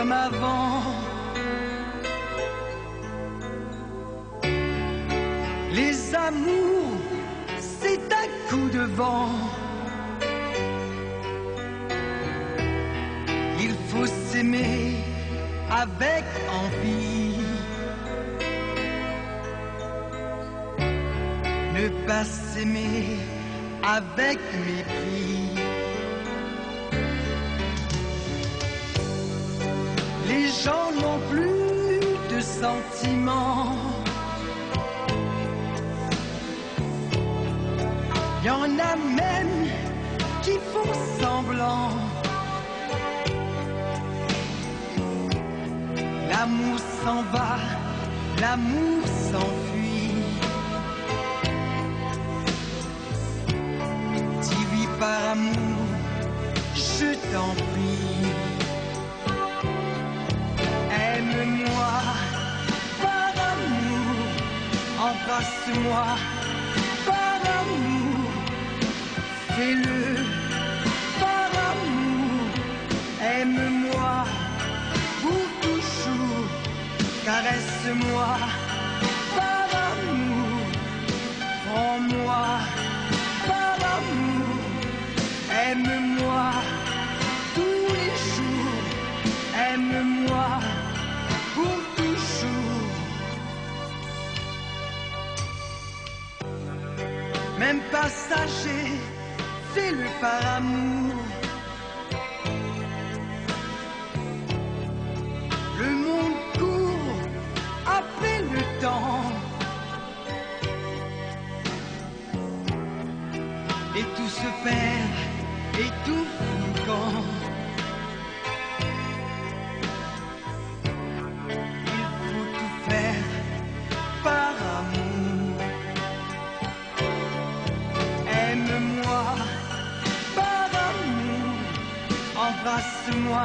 comme avant. Les amours, c'est un coup de vent. Il faut s'aimer avec envie. Ne pas s'aimer avec mépris. Gens n'ont plus de sentiments. Y en a même qui font semblant. L'amour s'en va, l'amour s'enfuit. Dis-lui par amour, embrasse-moi par amour, fais-le par amour, aime-moi pour toujours, caresse-moi par amour, prends-moi par amour, aime-moi tous les jours, aime-moi Même passager, fais-le par amour. Le monde court après le temps. Et tout se perd et tout finit quand Embrasse-moi